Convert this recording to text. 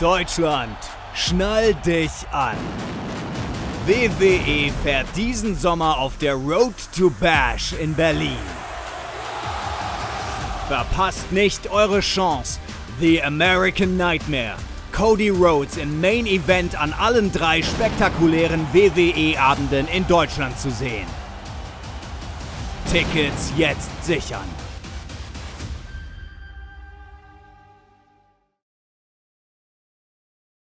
Deutschland, schnall dich an. WWE fährt diesen Sommer auf der Road to Bash in Berlin. Verpasst nicht eure Chance, The American Nightmare, Cody Rhodes im Main Event an allen drei spektakulären WWE-Abenden in Deutschland zu sehen. Tickets jetzt sichern.